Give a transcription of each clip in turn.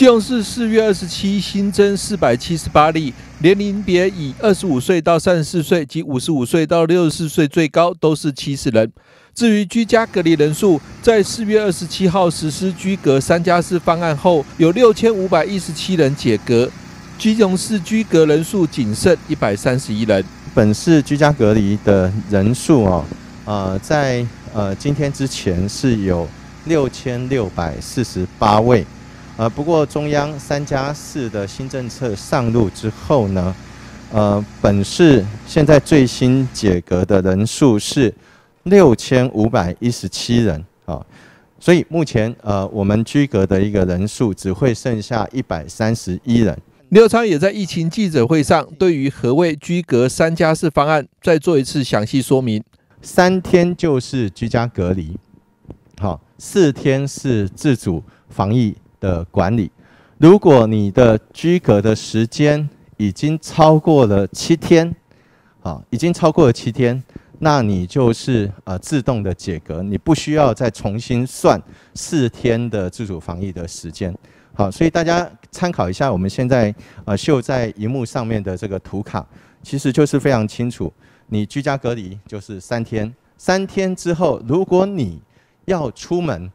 基隆市四月二十七新增四百七十八例，年龄别以二十五岁到三十四岁及五十五岁到六十四岁最高，都是七十人。至于居家隔离人数，在四月二十七号实施居隔三加四方案后，有六千五百一十七人解隔，基隆市居隔人数仅剩一百三十一人。本市居家隔离的人数哦，呃，在呃今天之前是有六千六百四十八位。呃，不过中央三加四的新政策上路之后呢，呃，本市现在最新解隔的人数是六千五百一十七人啊，所以目前呃我们居隔的一个人数只会剩下一百三十一人。刘昌也在疫情记者会上，对于何谓居隔三加四方案再做一次详细说明。三天就是居家隔离，好，四天是自主防疫。的管理，如果你的居隔的时间已经超过了七天，啊，已经超过了七天，那你就是呃自动的解隔，你不需要再重新算四天的自主防疫的时间。好，所以大家参考一下我们现在呃秀在荧幕上面的这个图卡，其实就是非常清楚，你居家隔离就是三天，三天之后如果你要出门，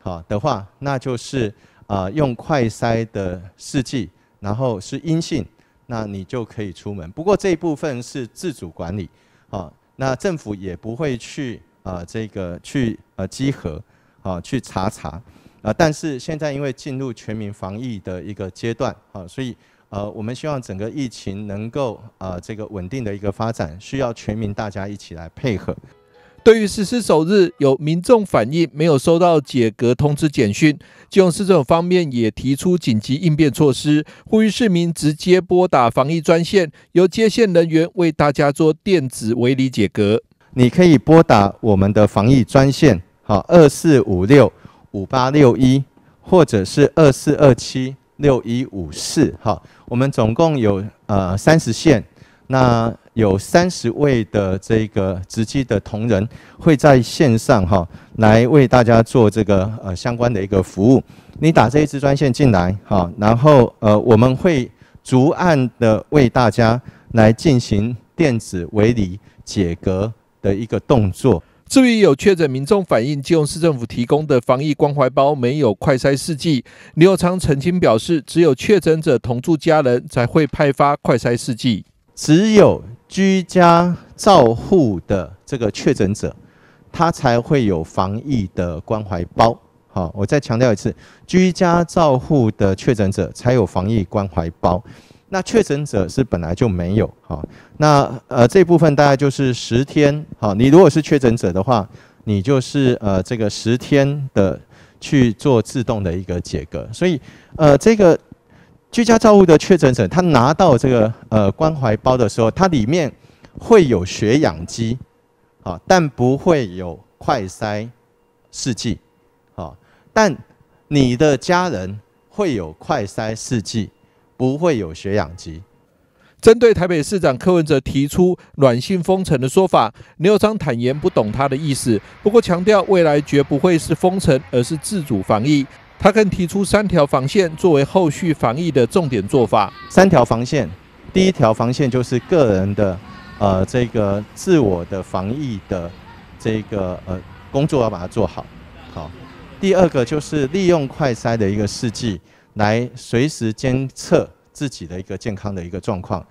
好的话，那就是。啊，用快筛的试剂，然后是阴性，那你就可以出门。不过这一部分是自主管理，啊，那政府也不会去啊这个去呃稽核，啊去查查，啊，但是现在因为进入全民防疫的一个阶段，啊，所以呃我们希望整个疫情能够啊这个稳定的一个发展，需要全民大家一起来配合。对于实施首日，有民众反映没有收到解隔通知简讯，基隆市政府方面也提出紧急应变措施，呼吁市民直接拨打防疫专线，由接线人员为大家做电子围篱解隔。你可以拨打我们的防疫专线，好，二四五六五八六一，或者是二四二七六一五四，好，我们总共有呃三十线。那有三十位的这个直机的同仁会在线上哈，来为大家做这个呃相关的一个服务。你打这一支专线进来哈，然后呃我们会逐案的为大家来进行电子围篱解隔的一个动作。至于有确诊民众反映，基隆市政府提供的防疫关怀包没有快筛试剂，刘昌澄清表示，只有确诊者同住家人才会派发快筛试剂。只有居家照护的这个确诊者，他才会有防疫的关怀包。好，我再强调一次，居家照护的确诊者才有防疫关怀包。那确诊者是本来就没有。好，那呃这部分大概就是十天。好，你如果是确诊者的话，你就是呃这个十天的去做自动的一个解隔。所以呃这个。居家照护的确诊者，他拿到这个呃关怀包的时候，它里面会有血氧机，啊，但不会有快筛试剂，啊，但你的家人会有快筛试剂，不会有血氧机。针对台北市长柯文哲提出软性封城的说法，刘昌坦言不懂他的意思，不过强调未来绝不会是封城，而是自主防疫。他更提出三条防线作为后续防疫的重点做法。三条防线，第一条防线就是个人的，呃，这个自我的防疫的这个呃工作要把它做好。好，第二个就是利用快筛的一个试剂来随时监测自己的一个健康的一个状况。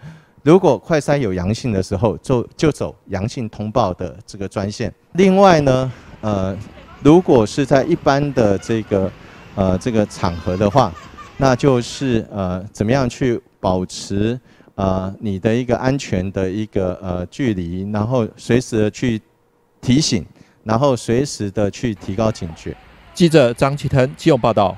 如果快筛有阳性的时候，就就走阳性通报的这个专线。另外呢，呃，如果是在一般的这个呃，这个场合的话，那就是呃，怎么样去保持呃你的一个安全的一个呃距离，然后随时的去提醒，然后随时的去提高警觉。记者张启腾，基隆报道。